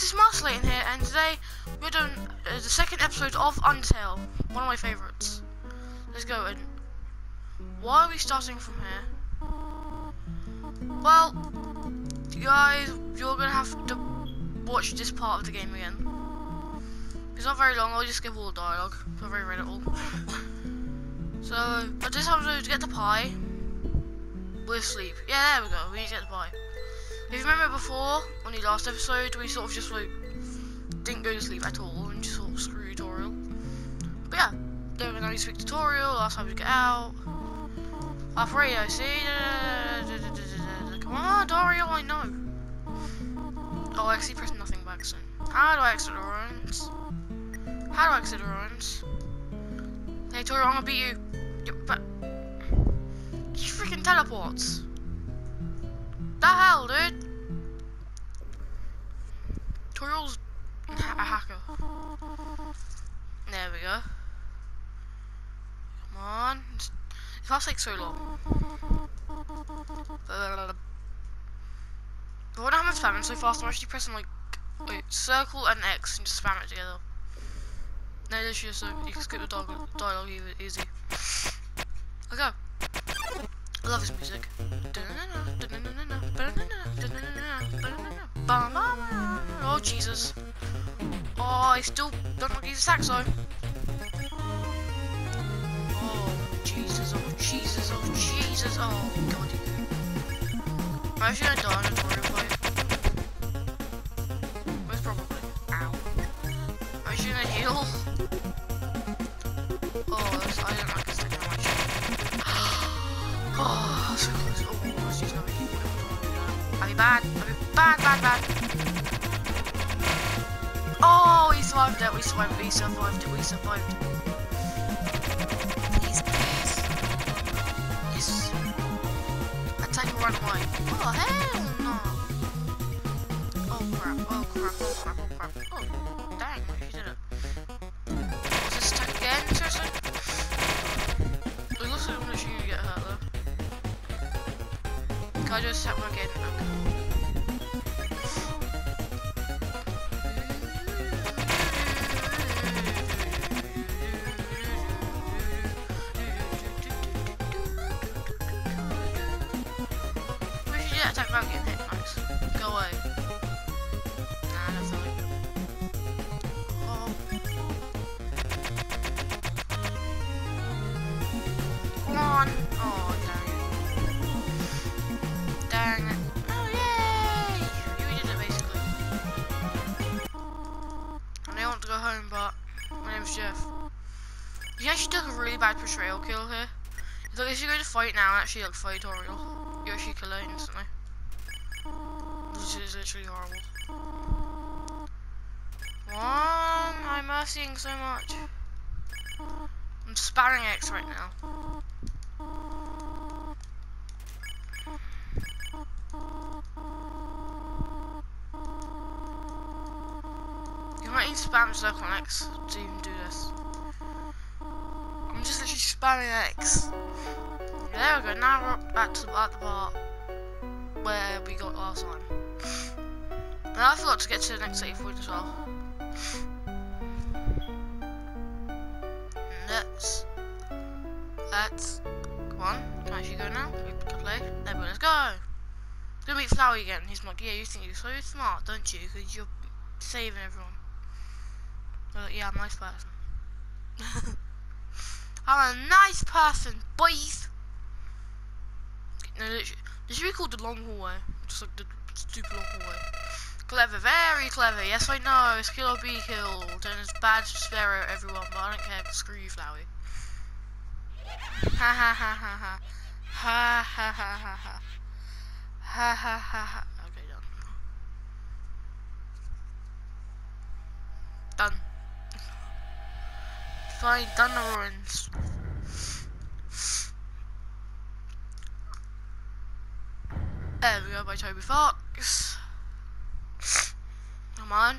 guys, it's Master Leyton here, and today we're doing uh, the second episode of Undertale, one of my favourites. Let's go, and why are we starting from here? Well, guys, you're gonna have to watch this part of the game again. It's not very long, I'll just give all the dialogue, I've already read it all. so, but this episode, to get the pie, we'll sleep. Yeah, there we go, we need to get the pie. If you remember before, on the last episode, we sort of just like didn't go to sleep at all and just sort of screw tutorial. But yeah, there we go, speak tutorial, last time we get out. Alfredo, see? Come on, Dario, I know. Oh, I actually pressed nothing back soon. How do I exit the ruins? How do I exit the ruins? Hey, Dario, I'm gonna beat you. But... You freaking teleports. The hell, dude? Toriel's a hacker. There we go. Come on. It lasts like so long. But when I'm spamming so fast, I'm actually pressing like wait, circle and X and just spam it together. No, this is so you can skip the dialogue easy. Okay. I love this music. Oh Jesus. Oh, I still don't like use a saxo. Oh Jesus, oh Jesus, oh Jesus, oh god. I'm actually gonna die on a tutorial fight. Oh, use another heal. I'll be bad. I'll be bad, bad, bad. Oh, we survived it. We survived. We survived it. We survived it. Please, please. Yes. Attack and run. Oh, hell no. Oh, crap. Oh, crap. Oh, crap. Oh, crap. Oh, dang. She did it. What's this attack again? Seriously? Just attack one again? Okay. Actually, like, fight tutorial, you actually kill instantly. This is literally horrible. Why am I mercying so much? I'm spamming X right now. You might need spam circle X to even do this. I'm just literally spamming X. There we go, now we're back to the part where we got last time. And I forgot to get to the next save point as well. Let's let's come on, can I actually go now? We can play. There we go, let's go. Gonna meet Flowey again. He's like, yeah, you think you're so smart, don't you? Because you're saving everyone. Well, yeah, I'm a nice person. I'm a nice person, boys. No, this should be called the long hallway. Just like the stupid long hallway. Clever, very clever. Yes, I know. It's kill or be killed. And it's bad to spare everyone, but I don't care. Screw you, Flowey. Ha ha ha ha ha. Ha ha ha ha ha. Ha ha ha ha. Okay, done. Done. Fine, done the ruins. There we go by Toby Fox. Come on.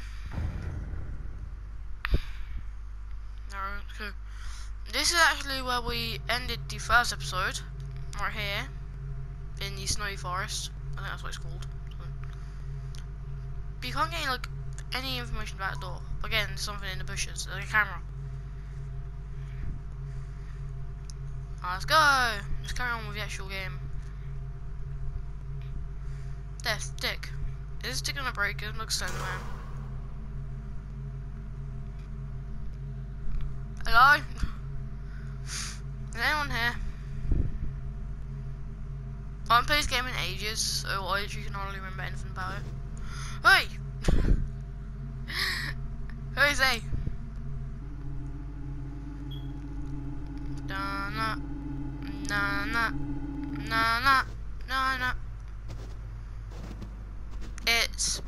Okay. This is actually where we ended the first episode. Right here. In the snowy forest. I think that's what it's called. But you can't get any, like, any information about the door. Again, there's something in the bushes. There's a camera. Let's go. Let's carry on with the actual game. There, stick. Is this stick gonna break? It looks slender man. Hello? Is anyone here? I haven't played this game in ages, so I literally can hardly remember anything about it. Hey! Who is he? Na na na na na na na. It's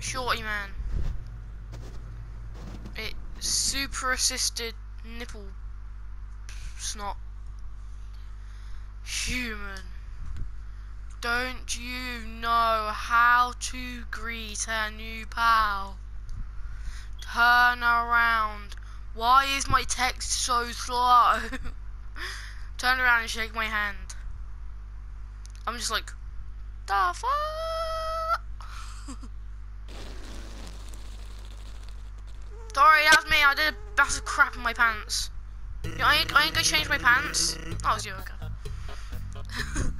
Shorty Man. It's super assisted nipple snot. Human. Don't you know how to greet a new pal? Turn around. Why is my text so slow? Turn around and shake my hand. I'm just like, the fuck? Sorry, that was me. I did a massive crap in my pants. Yeah, I, ain't, I ain't gonna change my pants. That was yoga.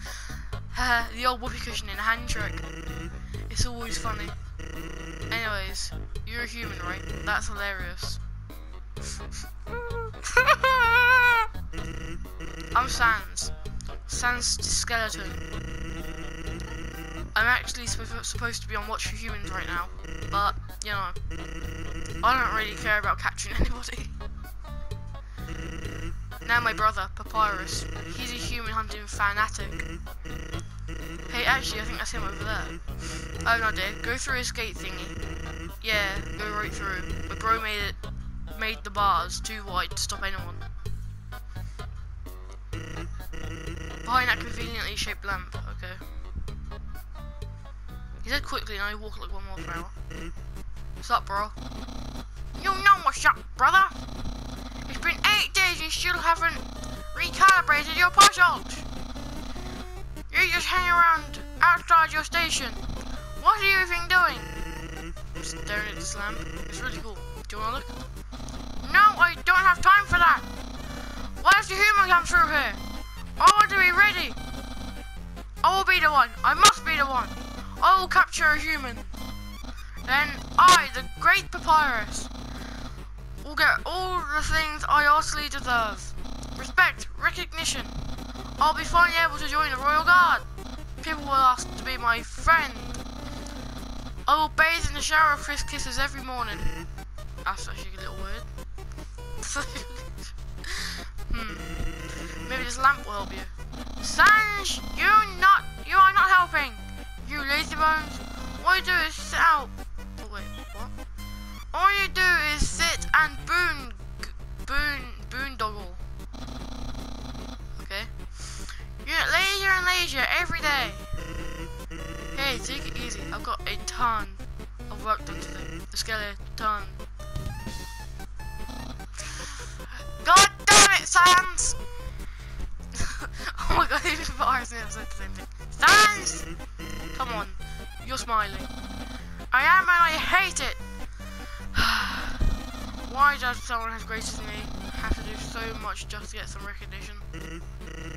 uh, the old whoopee cushion in a hand trick. It's always funny. Anyways, you're a human, right? That's hilarious. I'm Sans. Sans the skeleton. I'm actually supposed to be on Watch for Humans right now, but you know, I don't really care about capturing anybody. now my brother, Papyrus, he's a human hunting fanatic. Hey, actually, I think that's him over there. Oh no, dear. Go through his gate thingy. Yeah, go right through. My bro made it, made the bars too wide to stop anyone. Behind that conveniently shaped lamp. Okay. He said quickly, and I walk like one more hour. What's up, bro? You know what's up, brother? It's been eight days and you still haven't recalibrated your puzzles. You just hang around outside your station. What are you even doing? I'm staring at this lamp. It's really cool. Do you want to look? No, I don't have time for that. What if the human comes through here? I want to be ready. I will be the one. I must be the one. I will capture a human. Then I, the great papyrus, will get all the things I utterly deserve. Respect, recognition. I'll be finally able to join the Royal Guard. People will ask to be my friend. I will bathe in the shower of kiss kisses every morning. That's actually a little weird. hmm. Maybe this lamp will help you. Sans, you're not, you are not helping. You lazy bones. All you do is sit out. Oh wait, what? All you do is sit and boon, boon, boondoggle. Okay. You get lazier and lazier every day. Hey, take it easy. I've got a ton of work done today. The skeleton. God damn it, Sans! oh my god, even now said the same thing. Sans! Come on, you're smiling. I am and I hate it! Why does someone as great as me have to do so much just to get some recognition?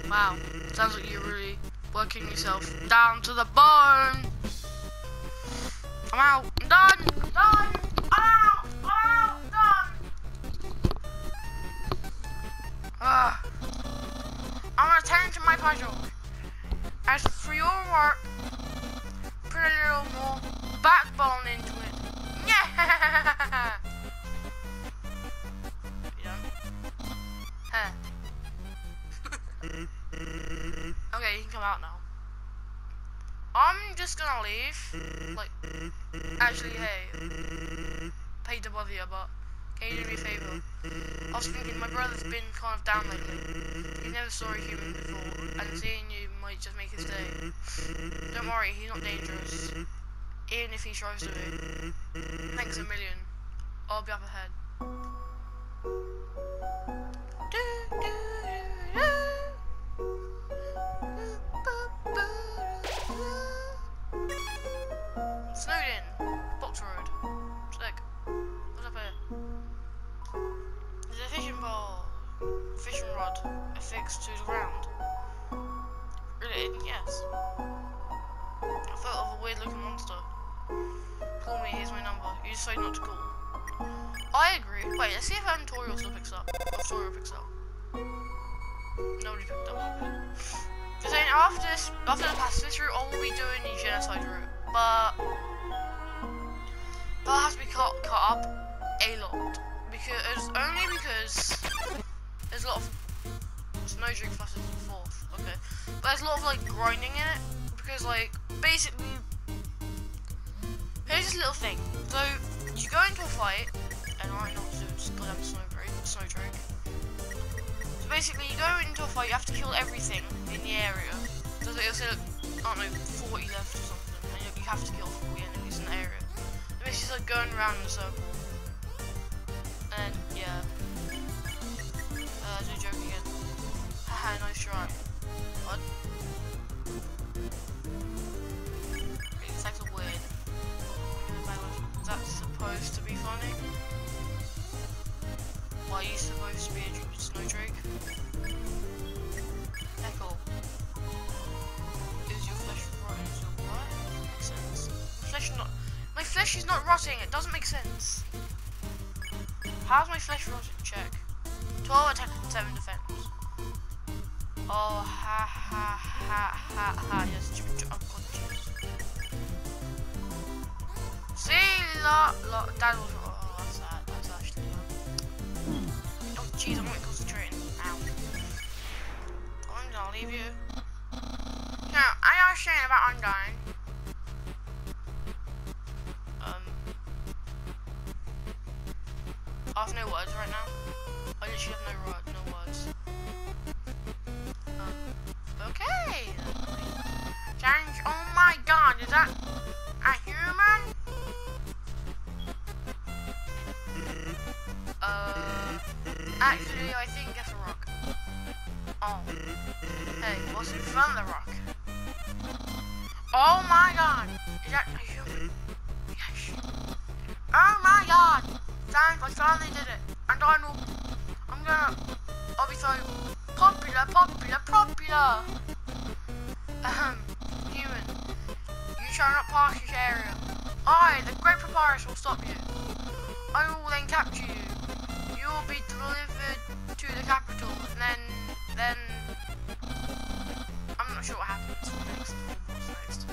Wow, sounds like you're really working yourself down to the bone! I'm out! I'm done! I'm done! I'm out! I'm out! Done! Ugh. I'm gonna turn to my puzzle. As for your work, put a little more backbone into it. Yeah! Okay, you can come out now. I'm just gonna leave. Like, actually, hey, paid to bother you, but can you do me a favour? I was thinking my brother's been kind of down lately. He never saw a human before, and seeing you might just make his day. Don't worry, he's not dangerous. Even if he tries to be. Thanks a million. I'll be up ahead. Affixed to the ground. Really? Yes. A photo of a weird looking monster. Call me, here's my number. You decide not to call. I agree. Wait, let's see if Antorial still picks up. If picks up. Nobody picked up. Because then after this, after the this route, I will be doing the genocide route. But that has to be cut, cut up a lot. Because only because there's a lot of Snowdrake flashes and fourth. Okay. But there's a lot of like grinding in it. Because like basically here's this little thing. So you go into a fight and I know to just go down Snowdrake Snowdrake. So basically you go into a fight, you have to kill everything in the area. So it'll say like, I don't know, 40 left or something. And you, have to kill 40 enemies in the area. So basically like going around in a circle. Haha, nice try. What? It's like a weird. Is that supposed to be funny? Why are you supposed to be a Snowdrake? Echo. Oh. Is your flesh rotten? Your what? Makes sense. My flesh not. My flesh is not rotting. It doesn't make sense. How's my flesh rotting? Check. 12 attack and 7 defense. Oh, ha ha ha ha ha. Yes, unconscious. See, la, la, that was. Oh, that's sad. That's actually. Um, oh, jeez, I'm not concentrating. Ow. I'm gonna leave you. Now, I was saying about Undyne. Um. I have no words right now. I literally have no words. Change. Oh my god, is that a human? Uh, actually, I think it's a rock. Oh. Hey, what's in front of the rock? Oh my god! Is that a human? Yes. Oh my god! Thanks, I finally did it. And I know I'm gonna I'll be so popular, popular, popular. Ahem, human. You shall not pass this area. I, the Great Papyrus, will stop you. I will then capture you. You will be delivered to the capital, and then, then, I'm not sure what happens next. Next?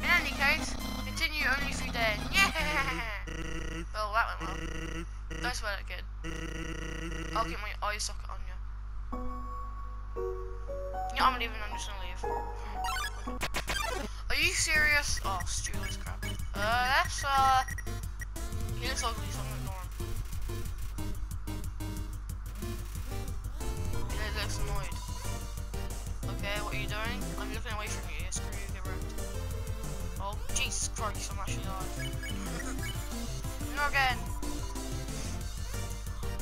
In any case, continue only if you dare. Yeah. Well, that went well. Don't swear that kid. I'll get my eye socket on you. Yeah, I'm leaving. I'm just gonna leave. Are you serious? Oh, stupid crap. Uh, that's uh. He looks ugly, so I'm gonna ignore him. He looks annoyed. Okay, what are you doing? I'm looking away from you. Screw you, get wrecked. Oh, Jesus Christ, I'm actually alive. no again.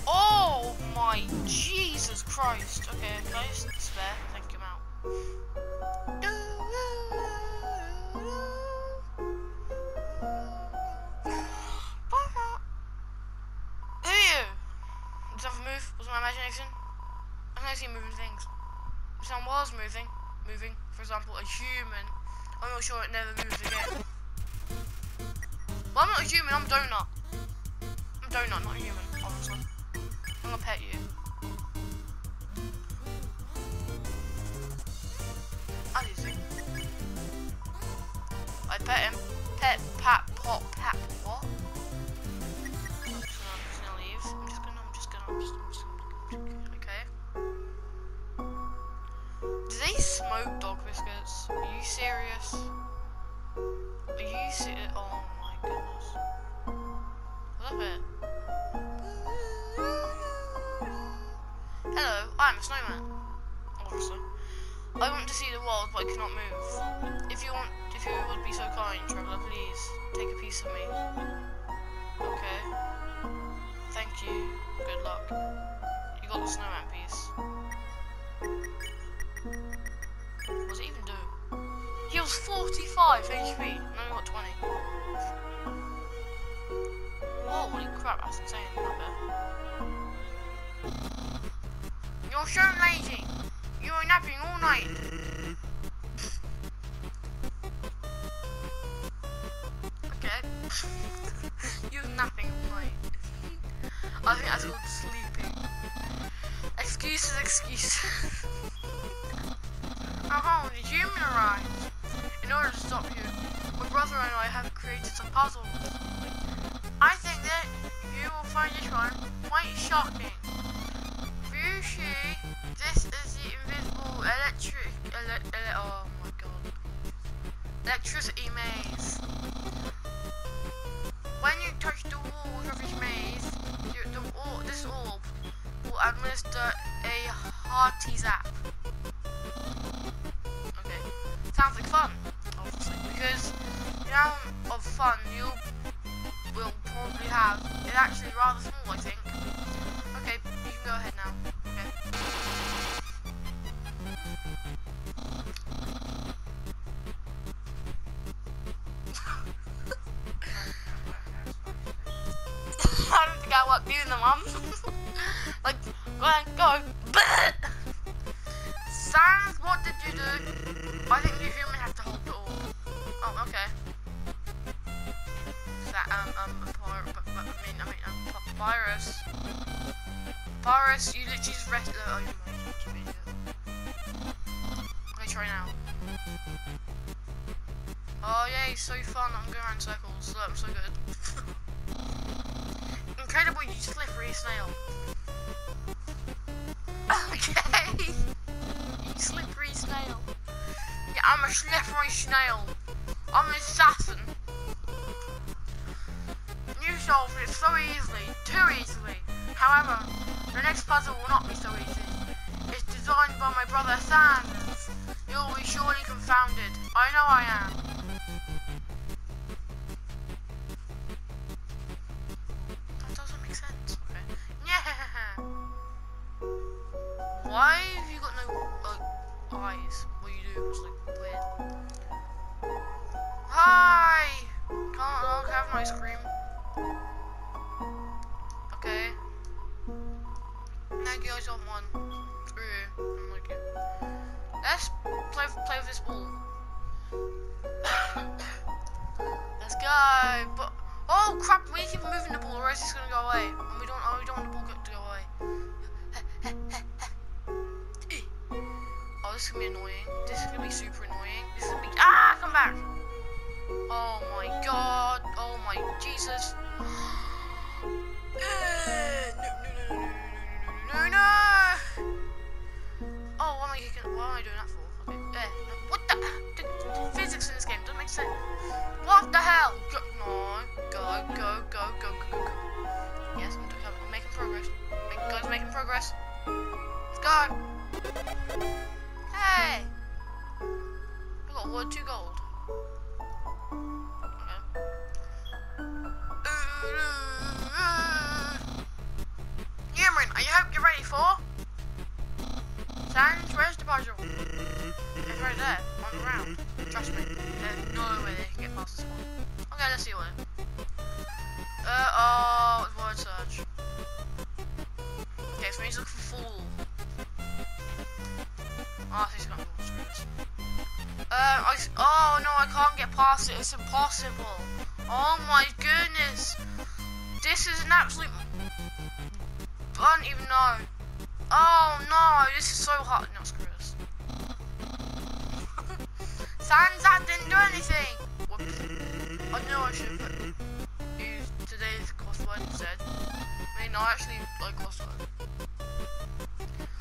Oh my Jesus Christ. Okay, can I just spare? Was my imagination? I can see moving things. Someone was moving, moving, for example, a human, I'm not sure it never moves again. Well, I'm not a human, I'm Donut. I'm Donut, not a human. I'm gonna pet you. Dog biscuits? Are you serious? Are you serious? Oh my goodness. Love it. Hello, I'm a snowman. Obviously. I want to see the world, but I cannot move. If you want, if you would be so kind, traveler, please take a piece of me. Okay. Thank you. Good luck. You got the snowman piece. Was 45 HP, and only got 20. Whoa, holy crap, that's insane. Bad. You're so lazy. You were napping all night. Okay. you were napping all night. I think that's called sleeping. Excuses, excuses. oh, the human arrived. In order to stop you, my brother and I have created some puzzles. I think that you will find this one quite shocking. Fushi, this is the invisible electric, ele ele oh my god, electricity maze. When you touch the walls of this maze, you, the, or, this orb will administer a hearty zap. Okay, sounds like fun, because the amount of fun you will probably have is actually rather small, I think. Okay, you can go ahead now. Okay. Oh, yay, so fun. I'm going around circles. Look, so good. Incredible, you slippery snail. Okay. you slippery snail. Yeah, I'm a slippery snail. I'm an assassin. You solved it so easily, too easily. However, the next puzzle will not be so easy. It's designed by my brother Sans. You'll be surely confounded. I know I am. this is gonna be annoying. This is gonna be super annoying. This is gonna be- Ah! Come back! Oh my god. Oh my Jesus. no, no, no, no, no, no, Oh, what am I kicking? What am I doing that for? Okay. Eh, no, what the? the? The physics in this game doesn't make sense. What the hell? Go, no, go, go, go, go, go, go. Yes, I'm, doing, I'm making progress. Make, guys, making progress. Let's go. Hey. I got one, two gold. Cameron, I hope you're ready for Sans, where's the puzzle? It's right there, on the ground. Trust me, there's no way they can get past this one. Okay, let's see what. Uh oh, it's word search. Okay, so we need to look for fool. Oh, he's got screws. Uh, I, oh no, I can't get past it. It's impossible. Oh my goodness. This is an absolute. I don't even know. Oh no, this is so hard. No, screw this. Didn't do anything. Whoops. I know I should have used today's crossword instead. I mean, I actually like crossword.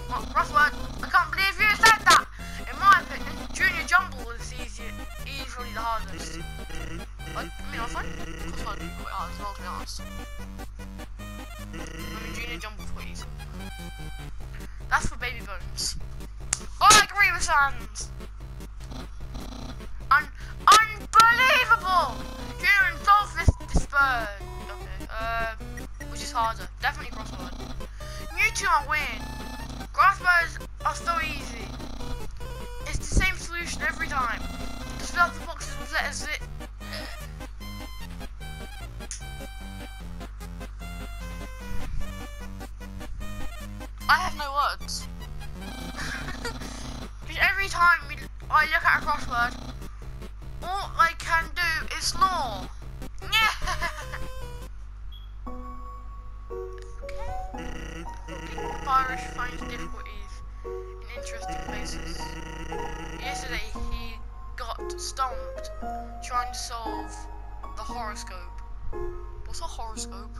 What, crossword? I can't believe you said Junior Jumble is easy, easily the hardest. I, I mean, I find crossword quite hard as well, to be honest. I mean, Junior Jumble's quite easy. That's for baby bones. I agree with Sans! Un unbelievable! Junior solved this, this bird. Okay, uh, which is harder? Definitely crossword. You two are weird. Crosswords are so easy. Solution every time. Just fill out the boxes with letters that I have no words. every time I look at a crossword, all I can do is snore. Yeah. Irish finds difficulties in interesting places. Yesterday he got stumped trying to solve the horoscope. What's a horoscope?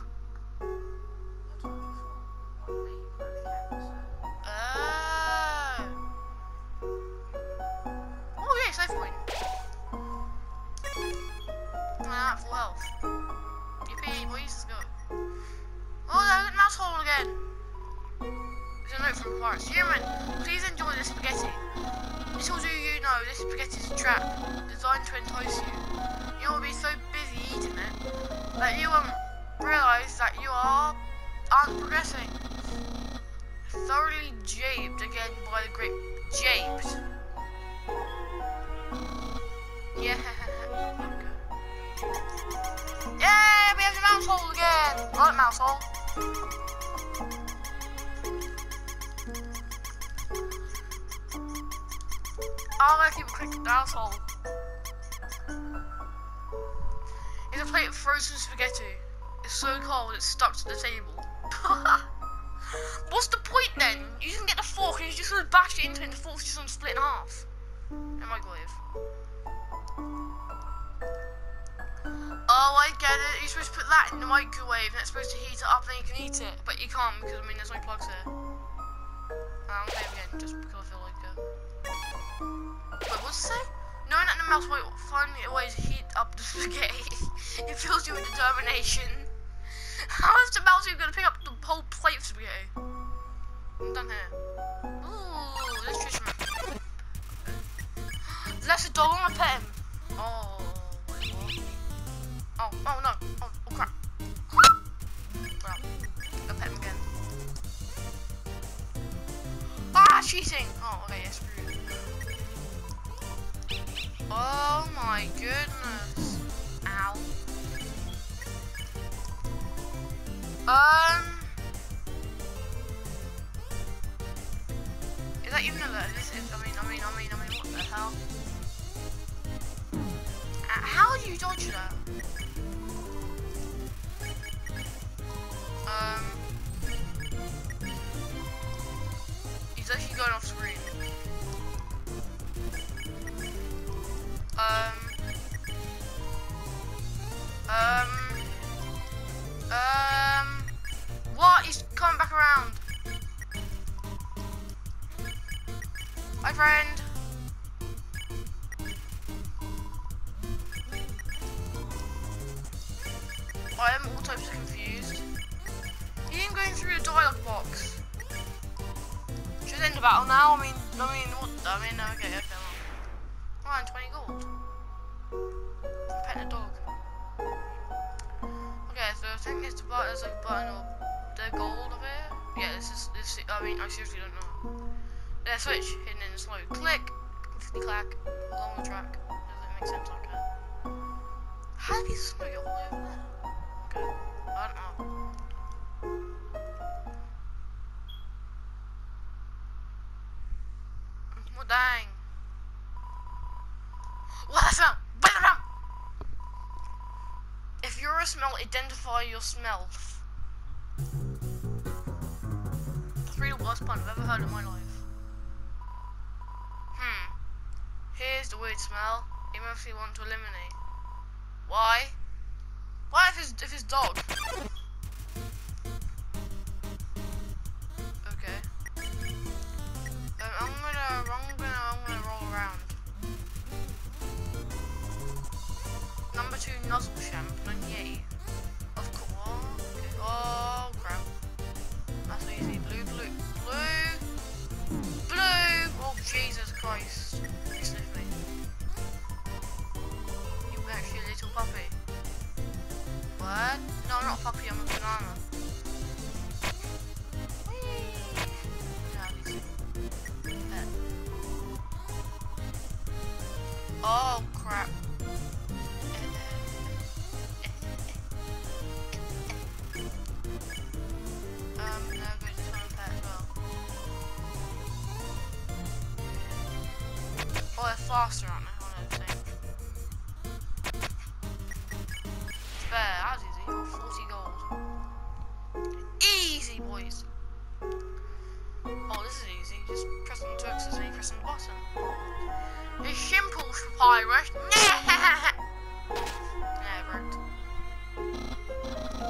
Spaghetti. It's so cold it's stuck to the table. What's the point then? You can get the fork and you just gonna bash it into it and the fork's just gonna split in half. Microwave. Oh, I get it. You're supposed to put that in the microwave and it's supposed to heat it up and you can eat it. But you can't because, I mean, there's no plugs here. I'm gonna again just because I feel like it. Wait, what's it say? Knowing that the mouse might find way to heat up the spaghetti, it fills you with determination. How is the mouse even gonna pick up the whole plate of spaghetti? I'm done here. Ooh, this treatment. That's a dog, gonna pet him. Oh. Oh, oh no. Oh, oh crap. Crap. Go pet him again. Ah, cheating! Oh, okay, yes. Oh my goodness. Ow. Um. Is that even a This is, I mean, I mean, I mean, I mean, what the hell? Uh, how do you dodge that? Friend. I am all types of confused. He ain't going through a dialogue box. Should end the battle now. I mean, I mean, what? I mean, okay, okay. Come on, 20 gold. Pet a dog. Okay, so I think it's the button, there's like a button or the gold of it. Yeah, this is, this, I mean, I seriously don't know. A switch hidden in the slow. Click, clickety clack, along the track. Does it make sense like that? How did he slow you all over there? Okay, I don't know. Well, dang. What's up? If you're a smell, identify your smell. Three the worst pun I've ever heard in my life. Here's the weird smell. Even if you mostly want to eliminate. Why? Why if it's if it's dog? all that phosphor on it, on that was easy. 40 gold. Easy, boys. Oh, this is easy. Just pressing the X is me pressing the button. A simple, Papyrus. yeah, worked.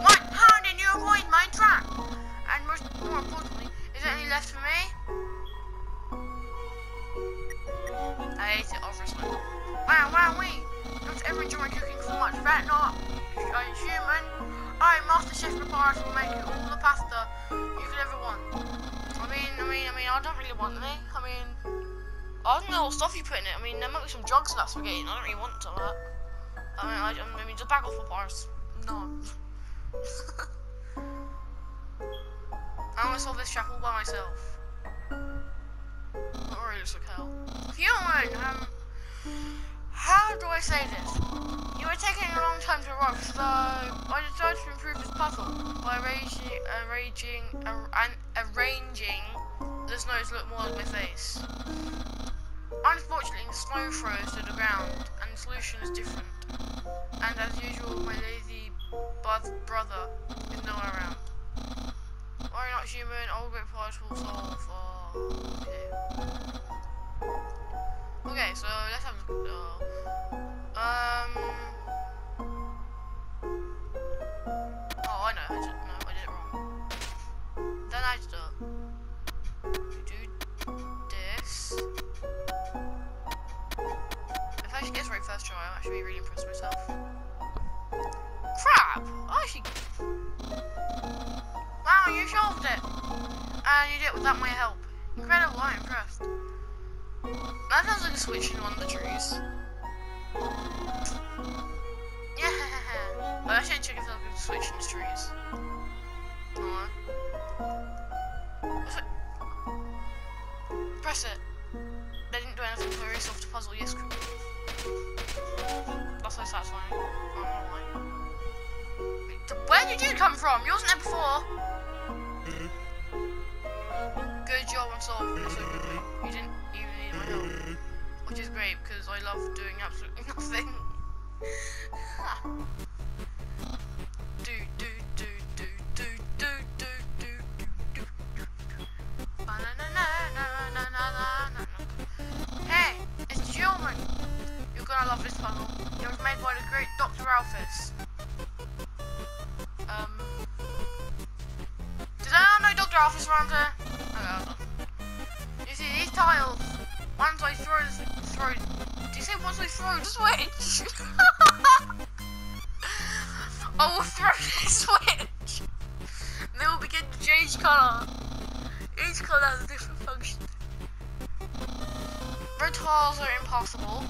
What? How did my trap? And most more importantly, is there any left for me? I ate it obviously. Wow, wow, wait. Not everyone enjoy cooking for much fat, not I human. I, Master Chef Papyrus, will make all the pasta you could ever want. I mean, I mean, I mean, I don't really want any. I mean, I don't know what stuff you put in it. I mean, there might be some drugs in that spaghetti, and I don't really want some that. I mean, I, I mean, just back off Papyrus. No. I'm gonna solve this all by myself. Really like hell. Human, um, how do I say this? You were taking a long time to rock, so I decided to improve this puzzle by arranging, arranging, ar arranging the snow to look more like my face. Unfortunately, the snow froze to the ground, and the solution is different. And as usual, my lazy brother is nowhere around. Worry not human, all great parts will solve. Oh, okay. So let's have a. Uh, um. Oh, I know. I just, no, I did it wrong. Then I just uh, do this. If I actually get right first try, I'm actually really impressed with myself. Crap! I actually. Wow, you solved it! And you did it without my help. Incredible, I'm impressed. That sounds like a switch in one of the trees. Yeah. Well, I should check if there's a switch in the trees. Alright. Press it. They didn't do anything to really solve the puzzle. Yes. That's so satisfying. I. Where did you come from? You wasn't there before. Good job on solving this. You didn't even need my help. Which is great because I love doing absolutely nothing. do do do do do do do do do do Hey, it's Gilman. You're gonna love this puzzle. It was made by the great Dr. Alphys. Um, does anyone know Dr. Alphys around here? You see these tiles? Once I throw throw, do you say once I throw the switch? I will throw the switch. They will begin to change colour. Each colour has a different function. Red tiles are impossible.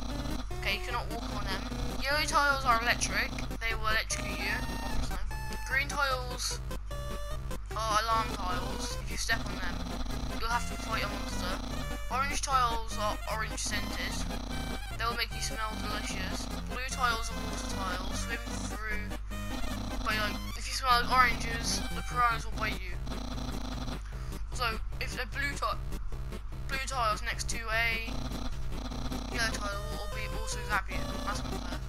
Okay, you cannot walk on them. Yellow tiles are electric. They will electrocute you. Green tiles are alarm tiles. If you step on them, you'll have to fight a monster. Orange tiles are orange scented. They will make you smell delicious. Blue tiles are water tiles. Swim through. By like, if you smell like oranges, the piranhas will bite you. So, if the blue tile, blue tiles next to a yellow tile will be also zap you. That's not.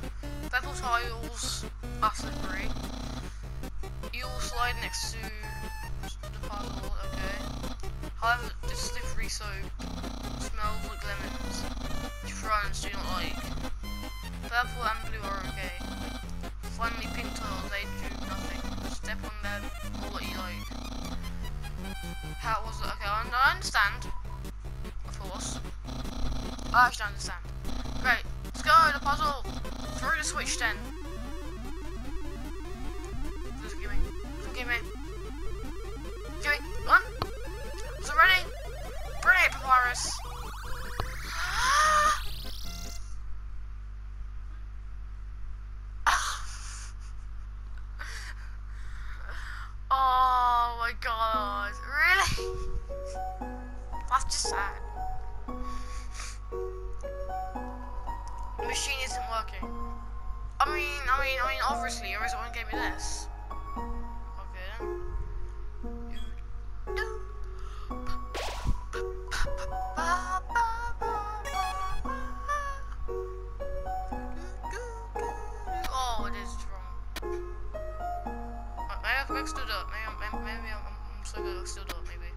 Purple tiles are slippery. You will slide next to the puzzle. Okay. However, this slippery soap smells like lemons, which piranhas do not like. Purple and blue are okay. Finally, pink tiles, they do nothing. Step on them, all what you like. How was it? Okay, I I understand. Of course. I actually understand. Great. Let's go, the puzzle. Through the switch then. working. I mean, I mean, I mean, obviously, or else gave me this. Okay. Oh, me this. Maybe I'm, maybe I'm, I'm so good, still do it, maybe.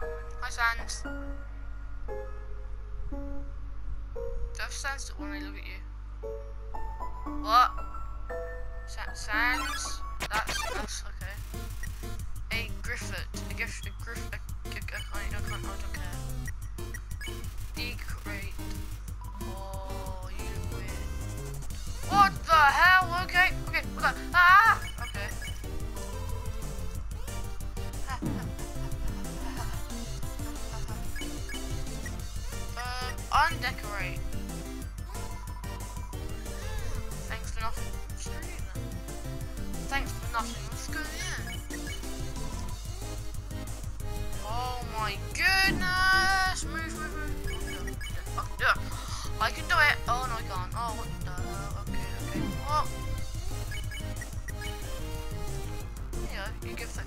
Hi, have Sans that when they look at you? What? Sa- Sans? That's, that's okay. A Griffith. A Griff, a Griff, a, a, a, I, I, can't, I don't care. Decorate. Oh, you win. What the hell? Okay, okay, okay. Ah! You. Oh my goodness! Move, move, move. I can do it. I can do it. Oh no, I can't. Oh, what the? Okay, okay. What? Yeah, you give that.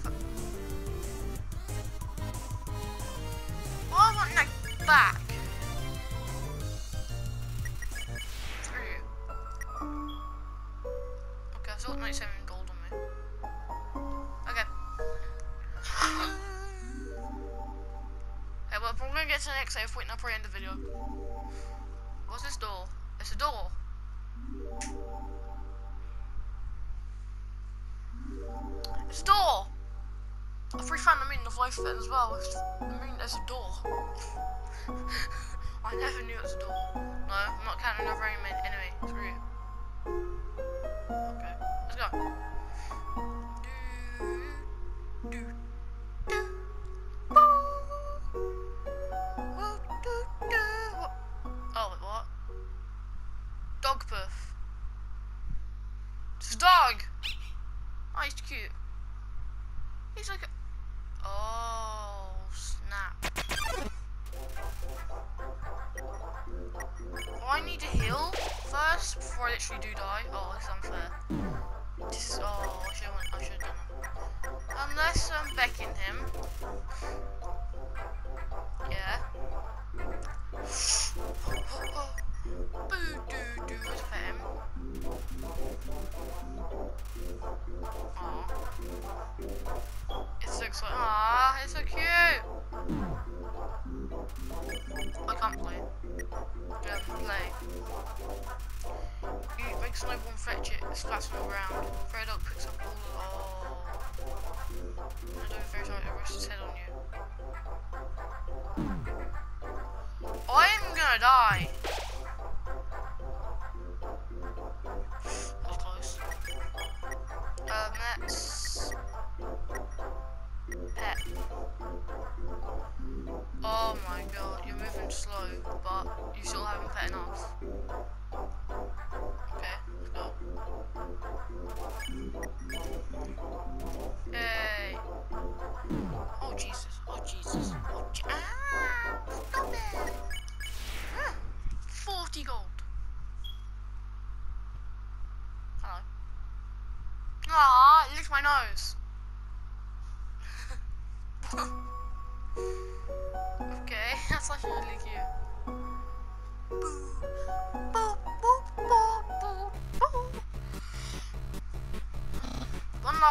Oh, I want that back. I'm gonna get to the next save point, I'll probably end the video. What's this door? It's a door. It's a door! I've refound the meaning of life then as well. It's the meaning there's a door. I never knew it was a door. No, I'm not counting another enemy. Anyway, screw you. Okay, let's go. Picks up all. Oh. I don't to rest his head on you. I'm gonna die.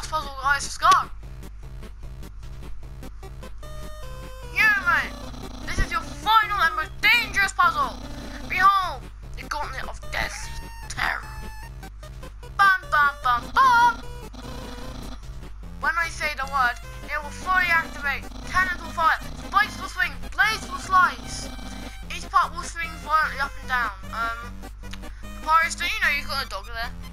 Puzzle, guys. Let's go. Yeah. This is your final and most dangerous puzzle. Behold, the gauntlet of death's terror. Bum, bum, bum, bum. When I say the word, it will fully activate. Cannons will fire, spikes will swing, blades will slice. Each part will swing violently up and down. Um, is, do you know you've got a dog there?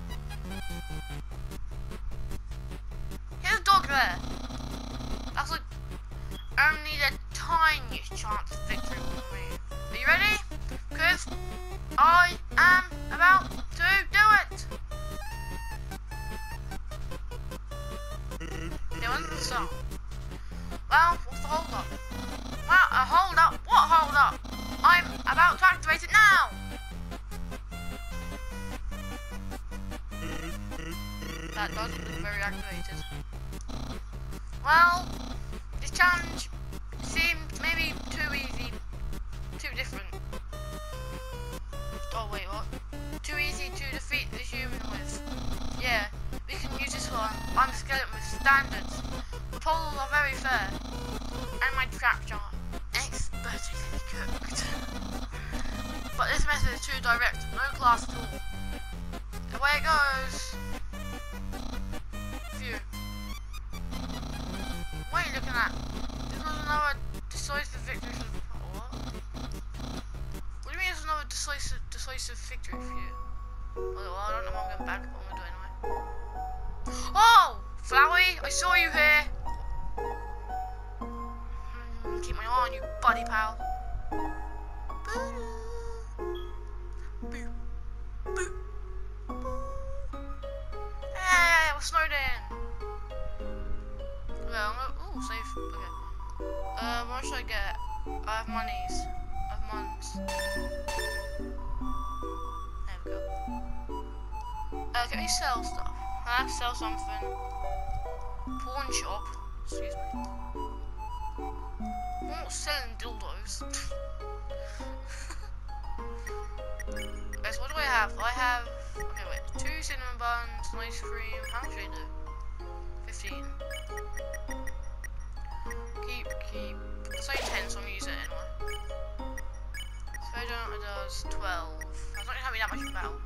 Dog. That's like only the tiniest chance of victory for me. Are you ready? Because I wait, what? Too easy to defeat the human with. Yeah, we can use this one. I'm a skeleton with standards. The poles are very fair, and my trap are expertly cooked. but this method is too direct, no class at all. Away it goes. Phew. What are you looking at? This another decisive victory decisive decisive victory for you? Well, I don't know I'm going back, but I'm gonna do it anyway. Oh! Flowey, I saw you here! Something. Pawn shop. Excuse me. I'm not selling dildos. okay, so what do I have? I have, okay wait, two cinnamon buns, some ice cream. How much do I do? 15. Keep, keep. It's only 10, so I'm gonna use it anyway. So I don't, it does 12. That's not gonna have that much battle.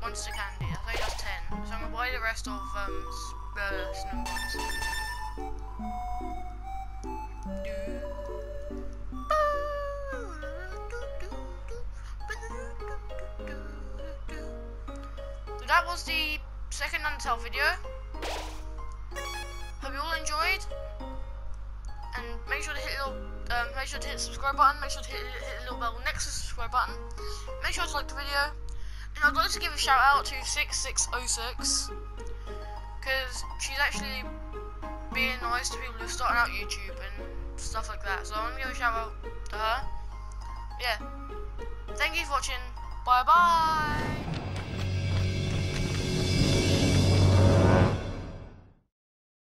Monster candy, that's only does 10. So I'm gonna buy the rest of um, the buns. So that was the second Undertale video. Hope you all enjoyed. And make sure to hit the little, um, make sure to hit the subscribe button. Make sure to hit, hit the little bell next to the subscribe button. Make sure to like the video. And I'd like to give a shout out to 6606 because she's actually being nice to people who are starting out YouTube and stuff like that. So I'm gonna give a shout out to her. Yeah. Thank you for watching. Bye bye.